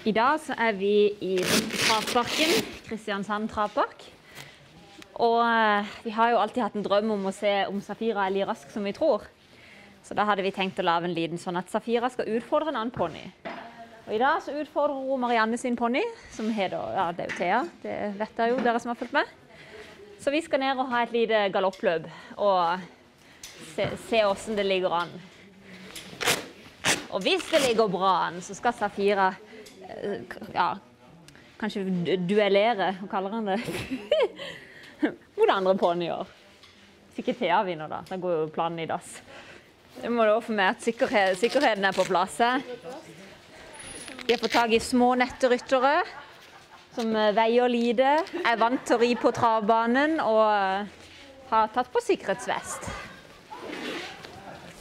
I dag så er vi i Travparken, Kristiansand travpark. Og eh, vi har jo alltid hatt en drøm om å se om Safira er like rask som vi tror. Så da hadde vi tenkt å lage en liten sånn at Safira skal utfordre en annen ponni. Og i dag så utfordrer hun Marianne sin ponni, som heter ja, det er jo Thea. Det vet dere jo, dere som har fulgt med. Så vi skal ned og ha et lite galoppløp og se, se hvordan det ligger an. Og hvis det ligger bra an, så skal Safira ja, kanskje duellere, hva kaller han det? Mot andre ponnier. Ikke Thea vinner, da. Da går jo planen i dass. Det må du også med at sikkerhet, sikkerheten er på plass. Vi har fått tak i små nettryttere som eh, veier lite, er vant til å ri på travbanen og eh, har tatt på sikkerhetsvest.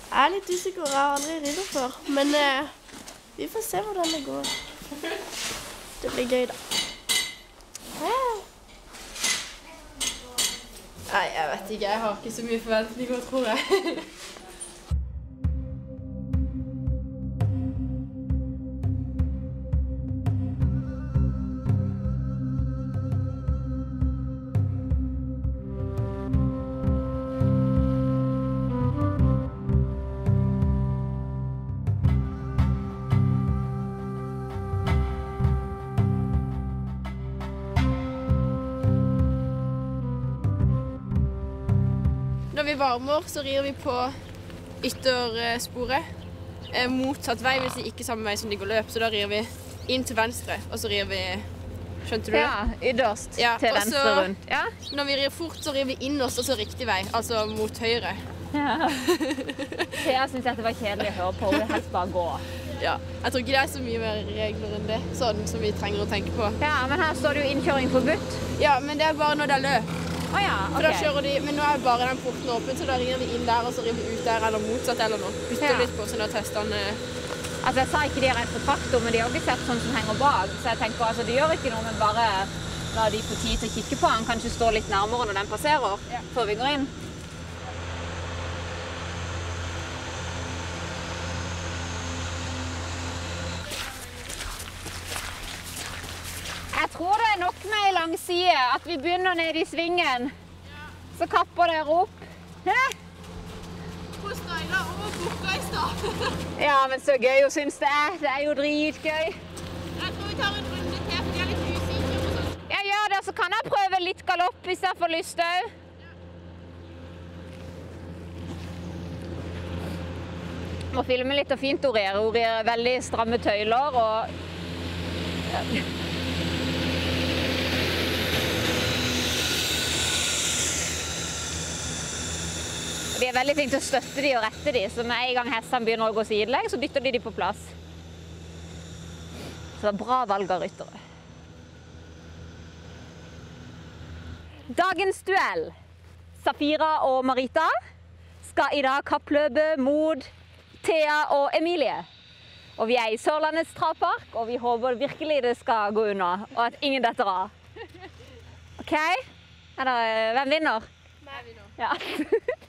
Jeg er litt usikker, jeg har aldri ridd før. Men eh, vi får se hvordan det går. Det blir gøy, da. Nei, jeg vet ikke. Jeg har ikke så mye forventninger, tror jeg. Når så rir vi på yttersporet. Eh, motsatt vei, hvis de ikke samme vei som de går løp. Så da rir vi inn til venstre, og så rir vi Skjønte du det? Ja, ytterst Ja, til og så- venstre rundt. Ja. Når vi rir fort, så rir vi innerst, og så riktig vei. Altså mot høyre. Ja. Thea syntes dette var kjedelig å høre på. Hun vil helst bare gå. Ja. Jeg tror ikke det er så mye mer regler enn det, sånn som vi trenger å tenke på. Ja, men her står det jo innkjøring forbudt. Ja, men det er bare når det er løp. Å ja, For da kjører de, Men nå er bare den porten åpen, så da ringer vi inn der, og så river vi ut der, eller motsatt eller noe. Bytter Ja. litt på, så da tester han eh, Altså, jeg sa ikke de er rett på traktor, men de har ikke sett sånn som henger bak. Så jeg tenker altså, det gjør ikke noe, men bare la de få tid til å kikke på han. Kanskje stå litt nærmere når den passerer, før vi går inn. Jeg tror det er nok med. At vi begynner nede i svingen. Så kapper dere opp. Hæ? På Steinar og Borkeistad. Ja, men så gøy hun syns det er. Det er jo dritgøy. Jeg tror vi tar en runde til, for de er litt usikre. Jeg gjør det, så kan jeg prøve litt galopp hvis jeg får lyst òg. Må filme litt og fint orere. Hun rir veldig stramme tøyler og De er veldig flinke til å støtte de og rette de, så med en gang hestene begynner å gå sidelengs, så dytter de de på plass. Så det var bra valg av ryttere. Dagens duell. Safira og Marita skal i dag kappløpe mot Thea og Emilie. Og vi er i Sørlandets travpark, og vi håper virkelig det skal gå unna, og at ingen detter av. OK? Er det, hvem vinner? Meg vinner. Ja.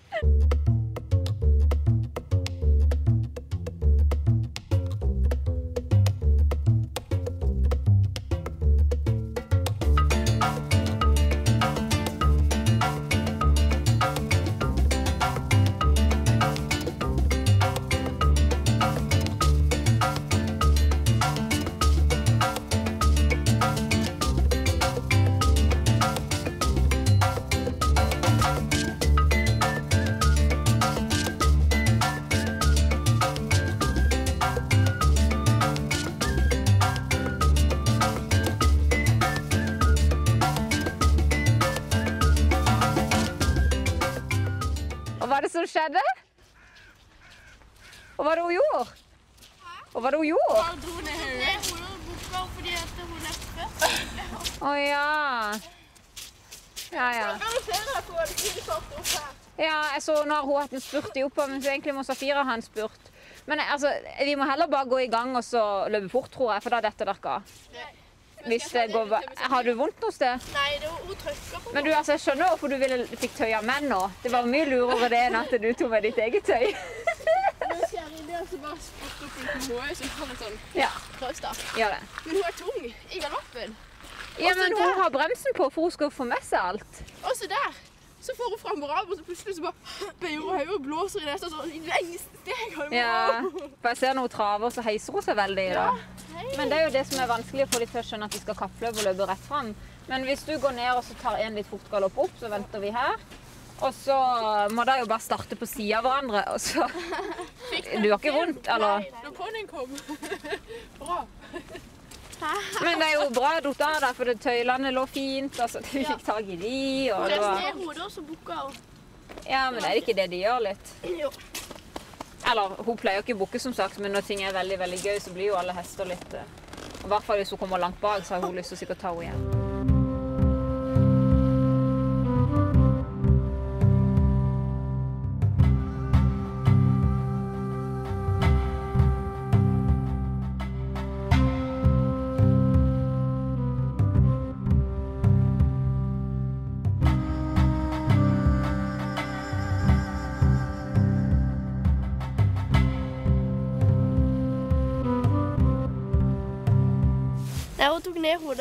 så nå har hun hatt en spurt i oppover, men så egentlig må Safira ha en spurt. Men altså, vi må heller bare gå i gang og så løpe fort, tror jeg, for da detter dere av. Går Har du vondt noe sted? Nei, det hun trykka på Men du, altså, jeg skjønner hvorfor du ville, fikk tøy av menn nå. Det var mye lurere det enn at du tok med ditt eget tøy. Så bare spurte opp en komoe som har en sånn Ja, krøs da. gjør det. Men hun er tung i galoppen. Ja, men hun har bremsen på, for hun skal få med seg alt. Og så der. Så får hun fram raben, og så plutselig så bare bøyer hun hodet og blåser i nesa sånn i steg. Ja, for jeg ser når hun traver, så heiser hun seg veldig da. det. Men det er jo det som er vanskelig å få dem til å skjønne at de skal kappløpe og løpe rett fram. Men hvis du går ned og så tar en litt fort galopp opp, så venter vi her. Og så må de jo bare starte på sida av hverandre, og så Du har ikke vondt, eller? Når ponnien kom. Bra. Men det er jo bra jeg datt av der, for tøylene lå fint. Altså, du fikk tak i de, og det er hodet, og så. Ja, men er det ikke det de gjør litt? Jo. Eller, hun pleier ikke å bukke, som sagt, men når ting er veldig veldig gøy, så blir jo alle hester litt eh, I hvert fall hvis hun kommer langt bak, så har hun lyst til å sikkert ta henne igjen.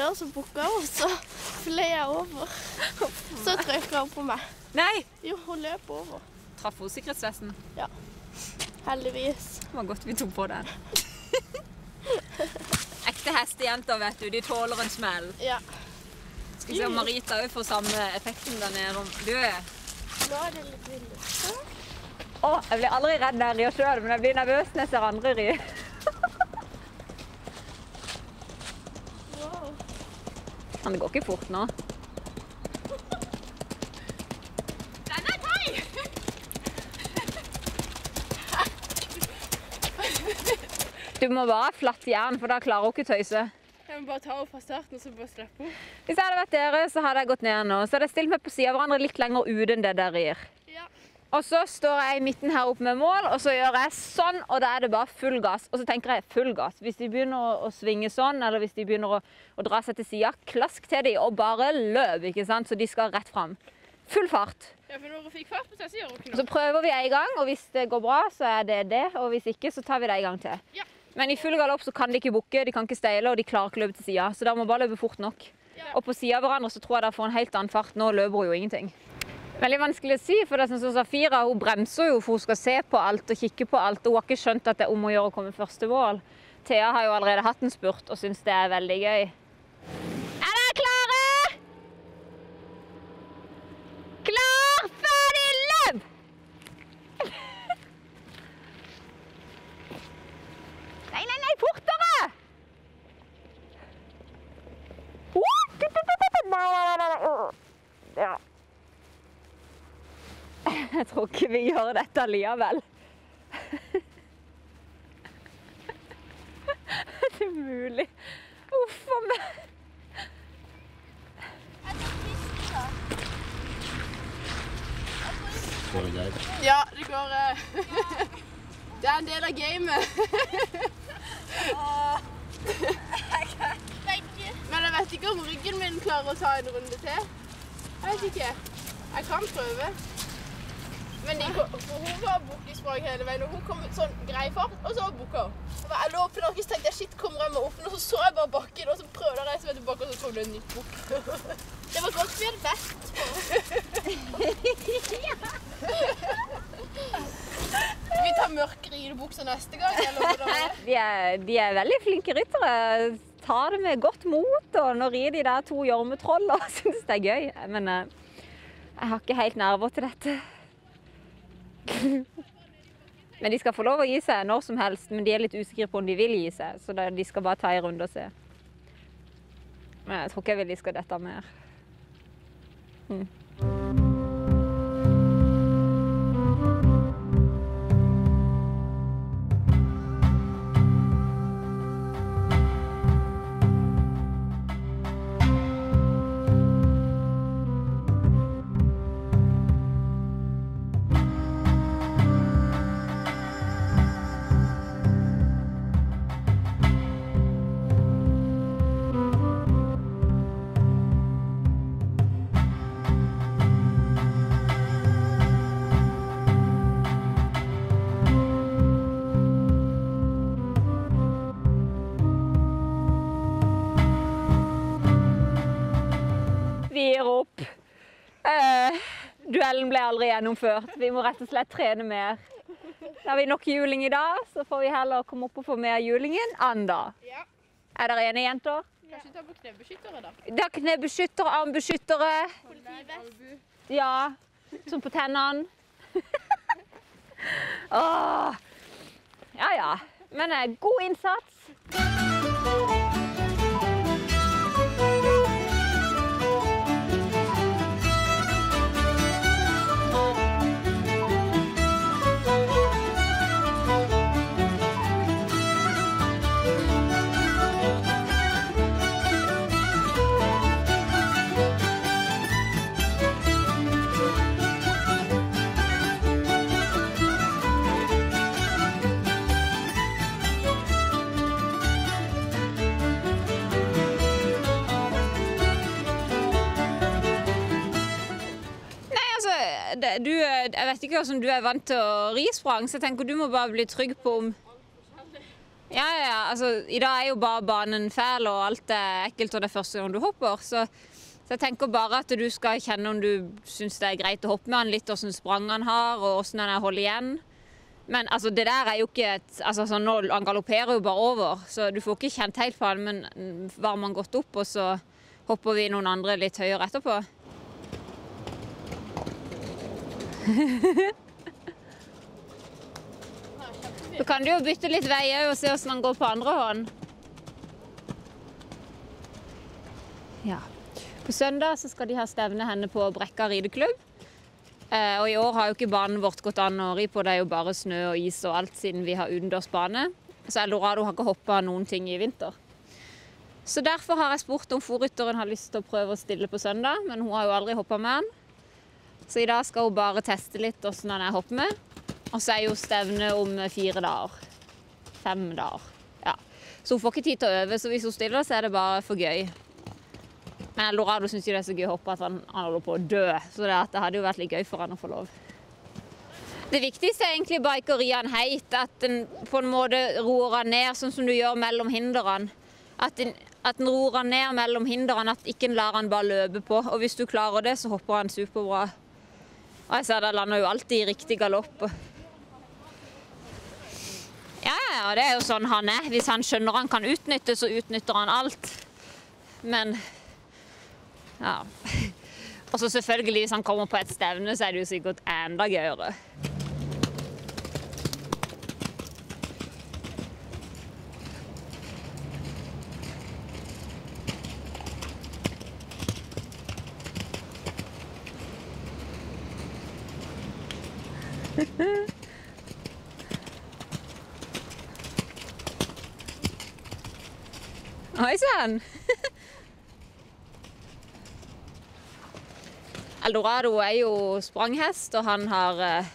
Og så bukka hun, så fløy jeg over. Så trykka hun på meg. Nei! Jo, hun løp over. Traff hun sikkerhetsvesten? Heldigvis. Det var godt vi tok på den. Ekte hestejenter, vet du. De tåler en smell. Ja. Skal vi se om Marita òg får samme effekten der nede. Du, Nå er det litt villere. å, jeg blir aldri redd når jeg rir sjøl, men jeg blir nervøs når jeg ser andre ri. Men det går ikke fort nå. Den er tøy! Du må bare ha flatt jern, for da klarer hun ikke tøyse. Jeg må bare ta henne fra starten, og så bare slippe henne. Hvis jeg hadde vært dere, så hadde jeg gått ned nå. Så hadde jeg stilt meg på sida av hverandre litt lenger ute enn det der rir. Og så står jeg i midten her oppe med mål, og så gjør jeg sånn, og da er det bare full gass. Og så tenker jeg full gass. Hvis de begynner å, å svinge sånn, eller hvis de begynner å, å dra seg til sida, klask til dem og bare løp, ikke sant? Så de skal rett fram. Full fart. ja, for når hun fikk fart på seg, så gjør hun ikke noe. så prøver vi en gang, og hvis det går bra, så er det det. Og hvis ikke, så tar vi det en gang til. Ja. Men i full galopp så kan de ikke bukke, de kan ikke steile, og de klarer ikke å løpe til sida. Så da må bare løpe fort nok. Ja. Og på sida av hverandre så tror jeg de får en helt annen fart. Nå løper hun jo ingenting. Veldig vanskelig å si, for det er sånn Safira hun bremser jo for hun skal se på alt og kikke på alt. Hun har ikke skjønt at det er om å gjøre å komme først til mål. Thea har jo allerede hatt en spurt og syns det er veldig gøy. Er dere klare? Klar, ferdig, løp! Nei, nei, nei, fortere! Ja. Jeg tror ikke vi gjør dette likevel. Er det mulig? Uff a meg. Går det greit? Ja, det går eh, Det er en del av gamet. Men jeg vet ikke om ryggen min klarer å ta en runde til. Jeg vet ikke. Jeg kan prøve. Men de, kom- for hun bukkesprang hele veien, og hun kom sånn grei fart, og så bukka hun. Jeg lå oppi Norge, så tenkte jeg shit, kommer jeg meg opp Og Så så jeg bare bakken, og så prøvde jeg å reise meg tilbake, og så kom det en nytt bukk. Det var godt vi hadde vest Vi tar mørke ridebukser neste gang, eller er? De er, de er veldig flinke ryttere. Tar det med godt mot. Og nå rir de der to gjørmetroll og syns det er gøy. Men eh, jeg har ikke helt nerver til dette. Men de skal få lov å gi seg når som helst. Men de er litt usikre på om de vil gi seg, så de skal bare ta en runde og se. Men jeg tror ikke jeg vil de skal dette mer. Mm. Duellen ble aldri gjennomført. Vi må rett og slett trene mer. Da har vi nok juling i dag, så får vi heller komme opp og få mer juling en annen dag. Ja. Er dere enige, jenter? Kanskje ta på knebeskyttere, da. Det er knebeskyttere, armbeskyttere. Politivest. Ja, som på tennene. Åh. Ja, ja. Men eh, god innsats. Jeg vet ikke hvordan du er vant til å ri sprang, så jeg tenker du må bare bli trygg på om Ja, ja, altså, I dag er jo bare banen fæl, og alt er ekkelt, og det er første gang du hopper. Så, så jeg tenker bare at du skal kjenne om du syns det er greit å hoppe med han litt, åssen sprang han har, og åssen han er å igjen. Men altså, det der er jo ikke et altså, sånn, nå, Han galopperer jo bare over, så du får ikke kjent helt på han, men mm, varmer han godt opp, og så hopper vi noen andre litt høyere etterpå. Så kan du jo bytte litt vei òg og se hvordan han går på andre hånd. Ja. På søndag så skal de ha stevne henne på Brekka rideklubb. Eh, og i år har jo ikke banen vårt gått an å ri på, det er jo bare snø og is og alt siden vi har utendørs bane. Så Eldorado har ikke hoppa noen ting i vinter. Så derfor har jeg spurt om forrytteren har lyst til å prøve å stille på søndag, men hun har jo aldri hoppa med han. Så i dag skal hun bare teste litt hvordan han er å hoppe med. Og så er jo stevne om fire dager. Fem dager. Ja. Så hun får ikke tid til å øve, så hvis hun stiller, så er det bare for gøy. Men Eldorado syns jo det er så gøy å hoppe at han, han holder på å dø, så det, det hadde jo vært litt gøy for han å få lov. Det viktigste er egentlig bare ikke å ri han heit, at den på en måte roer han ned, sånn som du gjør mellom hindrene. At den, at den roer han ned mellom hindrene, at ikke den lar han bare løpe på. Og hvis du klarer det, så hopper han superbra. Og jeg ser det lander jo alltid i riktig galopp. Ja, ja, det er jo sånn han er. Hvis han skjønner han kan utnytte, så utnytter han alt. Men ja. Og så selvfølgelig, hvis han kommer på et stevne, så er det jo sikkert enda gøyere. Sann! Eldorado er jo spranghest, og han har eh,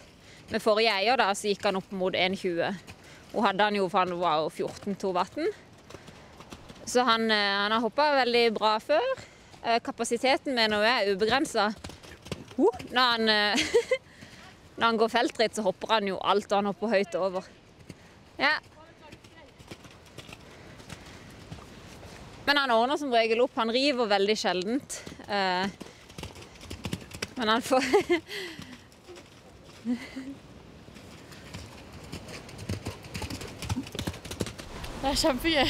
Med forrige eier da, så gikk han opp mot 1,20. Og hadde han jo for han var jo 14 to vatten. Så han, eh, han har hoppa veldig bra før. Eh, Kapasiteten mener jeg er ubegrensa. Når, han, når han går feltritt, så hopper han jo alt, og han hopper høyt over. Ja. Men han ordner som regel opp. Han river veldig sjeldent. Eh, men han får Det er kjempegøy.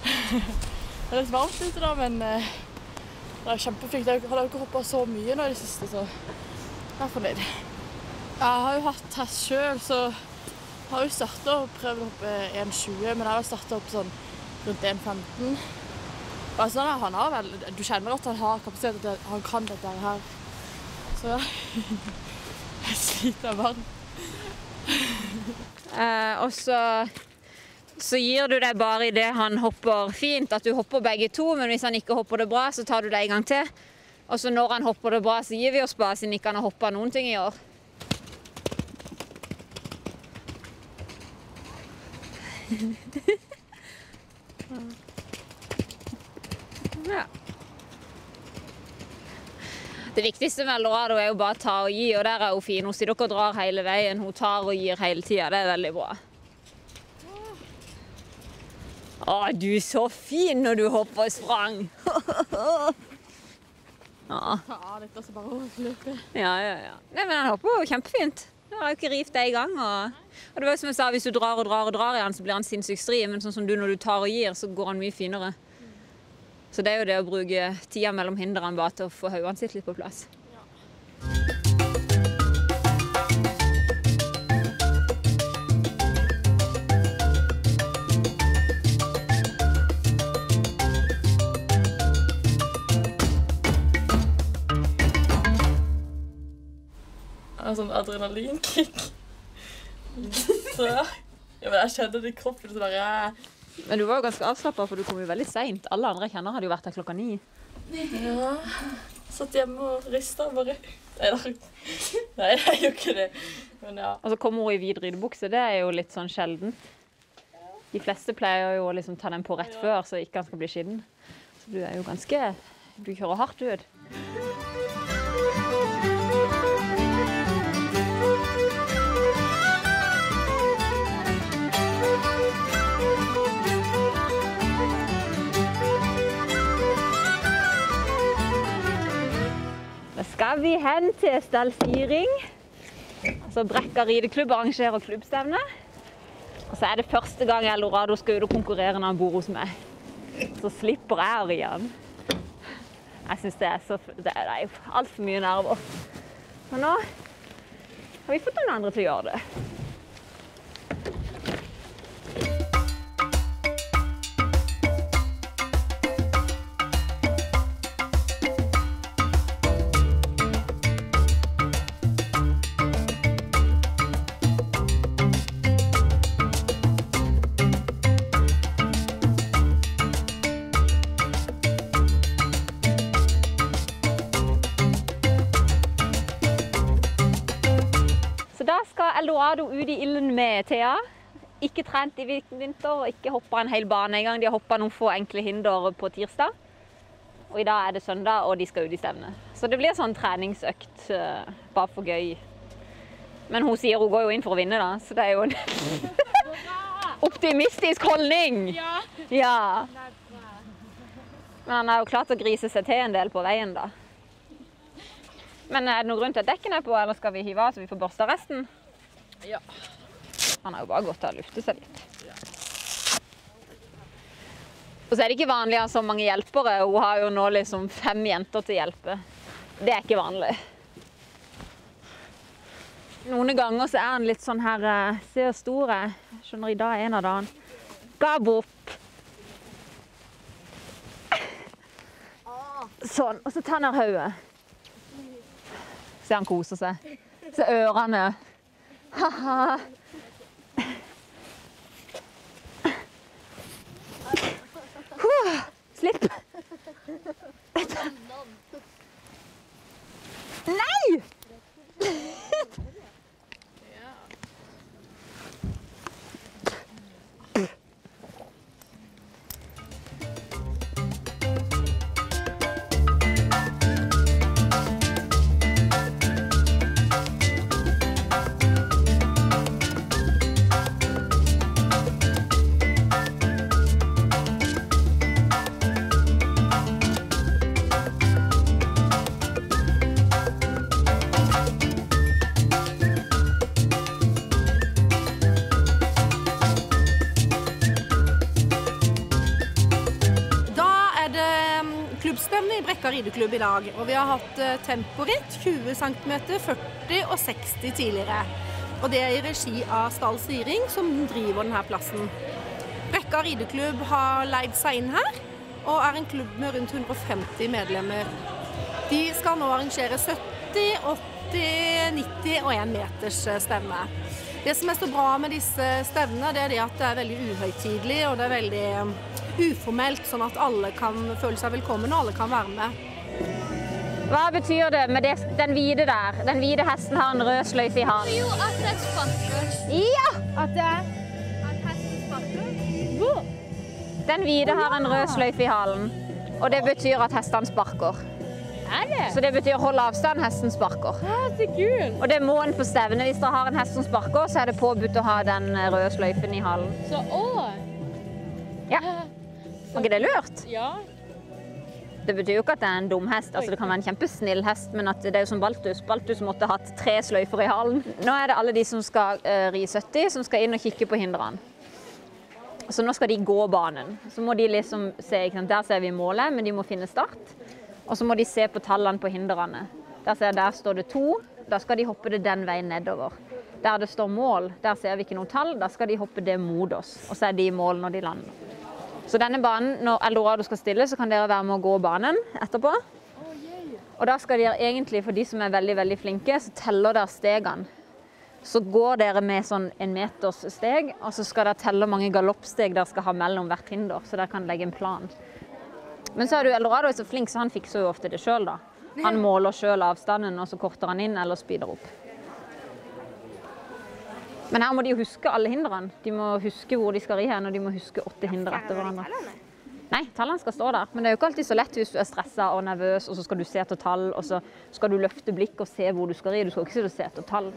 Det er litt varmt ute, da, men eh, det er kjempefint. Jeg har ikke hoppa så mye nå i det siste, så jeg er fornøyd. Jeg har jo hatt hest sjøl, så jeg har jo starta og prøvd å hoppe 1,20, men jeg har starta opp sånn rundt 1,15. Og sånn, han har vel, Du kjenner at han har kapasitet, at han kan dette her. Så jeg sliter bare. Eh, og så, så gir du deg bare i det han hopper fint, at du hopper begge to, men hvis han ikke hopper det bra, så tar du det en gang til. Og så når han hopper det bra, så gir vi oss bare, siden ikke han har hoppa noen ting i år. ja. Det viktigste med Eldorado er jo bare ta og gi, og der er hun fin. Hun sier dere drar hele veien, hun tar og gir hele tida. Det er veldig bra. Å, du er så fin når du hopper sprang! Ja, Ta av litt og så bare løpe. ja, ja. ja. Nei, men han hopper jo kjempefint. Han har jo ikke rift det i gang. Og, og det var jo som jeg sa, hvis du drar og drar og drar i han, så blir han sinnssykt stri. Men sånn som du, når du tar og gir, så går han mye finere. Så det er jo det å bruke tida mellom hindrene bare til å få hodet sitt litt på plass. En sånn adrenalinkick. Så ja, men jeg kjenner det i kroppen så bare Men du var jo ganske avslappa, for du kom jo veldig seint. Alle andre jeg kjenner hadde jo vært der klokka ni. Ja. Satt hjemme og rista bare. Nei. Nei, jeg gjør ikke det. Men ja. Og så kommer hun i hvit ridebukse. Det er jo litt sånn sjeldent. De fleste pleier jo å liksom ta den på rett før, så ikke han skal bli skitten. Så du er jo ganske Du kjører hardt ut. Skal vi hen til Stalsiring. Altså Brekka rideklubb arrangerer klubbstevne. Og så er det første gang Eldorado skal ut og konkurrere når han bor hos meg. Så slipper jeg å ri han. Jeg syns det er så Det er altfor mye nerver. Men nå har vi fått noen andre til å gjøre det. Ikke trent i vinter og ikke hoppa en hel bane engang. De har hoppa noen få enkle hinder på tirsdag. Og i dag er det søndag, og de skal ut i stevne. Så det blir sånn treningsøkt eh, bare for gøy. Men hun sier hun går jo inn for å vinne, da, så det er jo en optimistisk holdning. Ja. Ja. Men han har jo klart å grise seg til en del på veien, da. Men er det noen grunn til at dekken er på, eller skal vi hive av så vi får børsta resten? Ja. Han har jo bare gått og lufte seg litt. Og så er det ikke vanlig å ha så mange hjelpere. Hun har jo nå liksom fem jenter til å hjelpe. Det er ikke vanlig. Noen ganger så er han litt sånn her eh, Se hvor stor. Jeg Skjønner, i dag er en av dagene. Gab opp. Sånn. Og så tar han ned hodet. Se han koser seg. Se ørene. Ha-ha. Slipp. Nei! Klubbstevne i Brekka rideklubb i dag. Og vi har hatt temporitt 20 cm, 40 og 60 tidligere. Og det er i regi av Stall Styring, som driver denne plassen. Brekka rideklubb har leid seg inn her, og er en klubb med rundt 150 medlemmer. De skal nå arrangere 70, 80, 90 og 1 meters eh, stevne. Det som er så bra med disse stevnene, det er det at det er veldig uhøytidelig og det er veldig uformelt, sånn at alle kan føle seg velkommen og alle kan være med. Hva betyr det med det, den hvite der? Den hvite hesten har en rød sløyfe i halen. Jo, at det sparker. Ja! At det At hesten sparker. Hvor? Den hvite har en rød sløyfe i halen. Og det betyr at hestene sparker. Er det? Så det betyr hold avstand, hesten sparker. Kult. Og det må en på stevne. Hvis dere har en hest som sparker, så er det påbudt å ha den røde sløyfen i halen. Så å. Ja. Var ikke det lurt? Ja. Det betyr jo ikke at det er en dum hest. Altså, det kan være en kjempesnill hest, men det er jo som Baltus. Baltus måtte hatt tre sløyfer i halen. Nå er det alle de som skal uh, ri 70, som skal inn og kikke på hindrene. Så nå skal de gå banen. Så må de liksom se? Der ser vi målet, men de må finne start. Og så må de se på tallene på hindrene. Der ser der står det to. Da skal de hoppe det den veien nedover. Der det står mål, der ser vi ikke noe tall. Da skal de hoppe det mot oss. Og så er de i mål når de lander. Så denne banen, når Eldorado skal stille, så kan dere være med å gå banen etterpå. Og da skal dere egentlig, for de som er veldig, veldig flinke, så teller dere stegene. Så går dere med sånn en meters steg, og så skal dere telle hvor mange galoppsteg dere skal ha mellom hvert hinder, så dere kan legge en plan. Men så er du Eldorado er så flink, så han fikser jo ofte det sjøl, da. Han måler sjøl avstanden, og så korter han inn eller speeder opp. Men her må de jo huske alle hindrene. De må huske hvor de skal ri hen, og de må huske åtte hindre etter hverandre. Nei, tallene skal stå der. Men det er jo ikke alltid så lett hvis du er stressa og nervøs, og så skal du se etter tall, og så skal du løfte blikk og se hvor du skal ri. Du skal ikke se etter tall.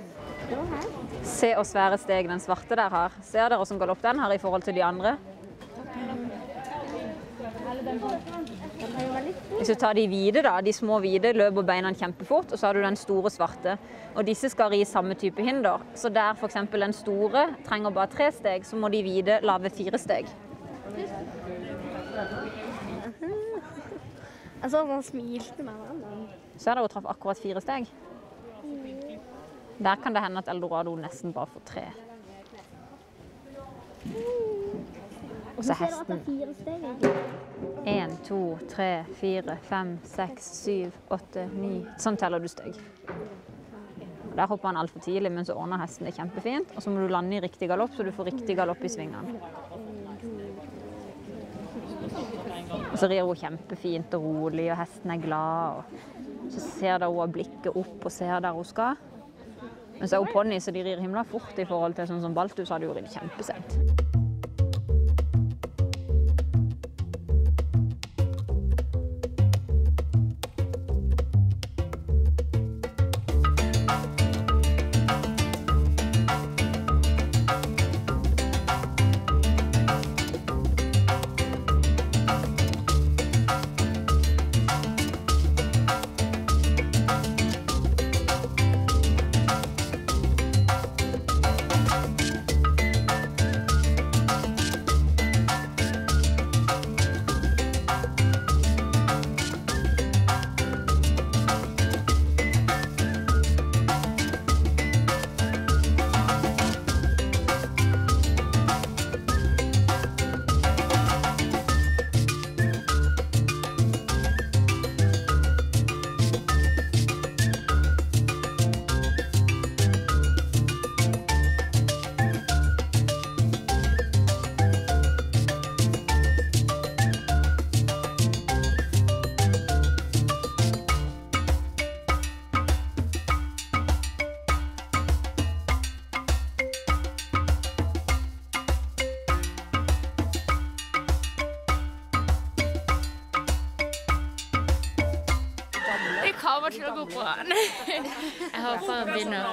Se hvor svære steg den svarte der har. Ser dere hvordan galopp den har i forhold til de andre? Hvis du tar de hvite, da, de små hvite løper beina kjempefort, og så har du den store svarte. Og disse skal ri samme type hinder. Så der f.eks. den store trenger bare tre steg, så må de hvite lage fire steg. Jeg så han smilte med Så er det hun traff akkurat fire steg? Der kan det hende at Eldorado nesten bare får tre. Og så hesten. Én, to, tre, fire, fem, seks, syv, åtte, ni. Sånn teller du steg. Og Der hopper han altfor tidlig, men så ordner hesten det kjempefint. Og så må du lande i riktig galopp, så du får riktig galopp i svingene. Og så rir hun kjempefint og rolig, og hesten er glad. Og så ser da hun har blikket opp og ser der hun skal. Men så er hun ponni, så de rir himla fort i forhold til sånn som Baltus hadde jo ridd kjempesent. Kommer til å gå bra. Jeg håper han vinner.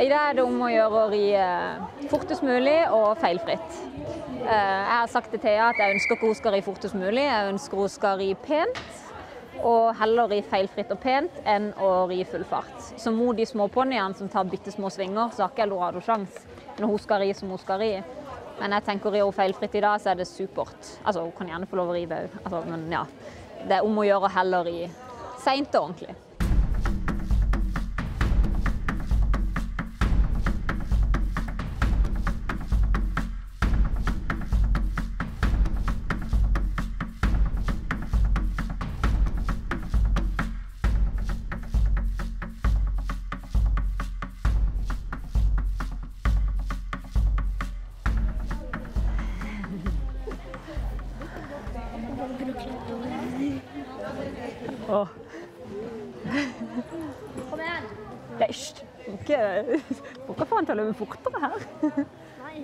I dag er det om å gjøre å ri eh, fortest mulig og feilfritt. Eh, Jeg har sagt til Thea at jeg ønsker ikke hun skal ri fortest mulig, jeg ønsker hun skal ri pent. Og heller ri feilfritt og pent enn å ri full fart. Så mot de små ponniene som tar bitte små svinger, så har ikke Eldorado sjans når hun skal ri som hun skal ri. Men jeg tenker å ri hun feilfritt i dag, så er det supert. Altså, hun kan gjerne få lov å rive òg, altså, men ja. Det er om å gjøre heller i seint og ordentlig. Får ikke han til å løpe fortere her. Nei.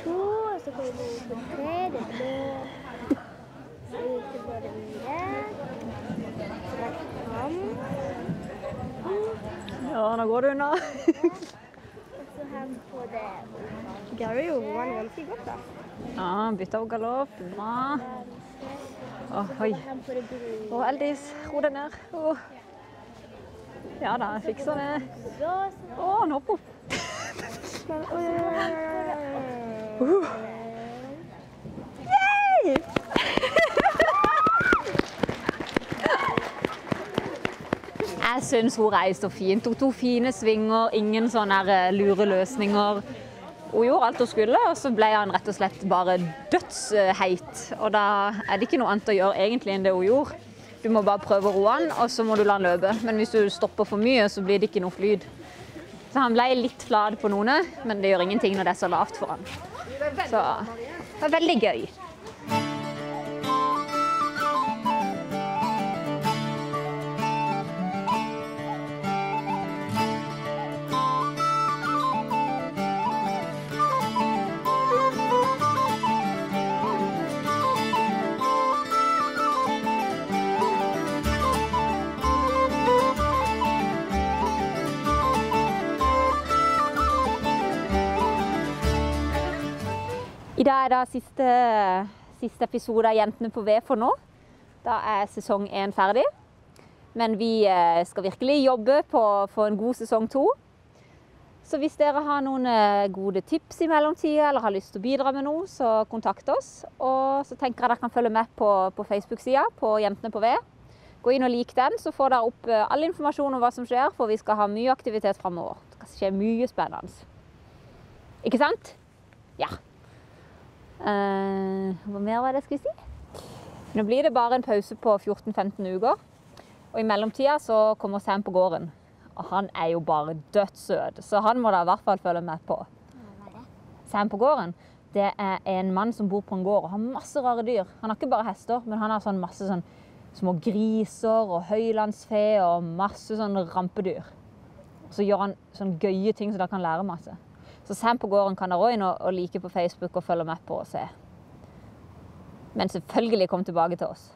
To, og så kommer vi på tre. Det er blå. Så ut på både fire. Strekk fram. Ja, nå går du unna. Og så her på det. Gary gjorde han veldig godt, da. Ja, bytte over galopp. Bra. Å, oi. Det. Å, Eldis, ro deg ned. Å. Ja da, jeg fikser det. Å, nå på. Yay! Jeg syns hun reiste fint. Hun tok fine svinger, ingen sånne eh, lure løsninger. Hun gjorde alt hun skulle, og så ble han rett og slett bare dødsheit. Og da er det ikke noe annet å gjøre egentlig enn det hun gjorde. Du må bare prøve å roe han, og så må du la han løpe. Men hvis du stopper for mye, så blir det ikke noe flyt. Så han ble litt flat på noen, men det gjør ingenting når det er så lavt for han. Så det var veldig gøy. I dag er det siste, siste episode av Jentene på V for nå. Da er sesong én ferdig. Men vi eh, skal virkelig jobbe på å få en god sesong to. Så hvis dere har noen eh, gode tips i mellomtida, eller har lyst til å bidra med noe, så kontakt oss. Og så tenker jeg dere kan følge med på, på Facebook-sida på Jentene på V. Gå inn og lik den, så får dere opp eh, all informasjon om hva som skjer, for vi skal ha mye aktivitet framover. Det skal skje mye spennende. Ikke sant? Ja. Eh, hva mer var det jeg skulle si? Nå blir det bare en pause på 14-15 uker. Og i mellomtida så kommer Sam på gården. Og han er jo bare dødssøt, så han må da i hvert fall følge med på. Sam på gården, det er en mann som bor på en gård og har masse rare dyr. Han har ikke bare hester, men han har sånn masse sånn små griser og høylandsfe og masse sånn rampedyr. Så gjør han sånne gøye ting så dere kan lære masse. Så Sam på gården kan dere òg inn og like på Facebook og følge med på og se. Men selvfølgelig kom tilbake til oss.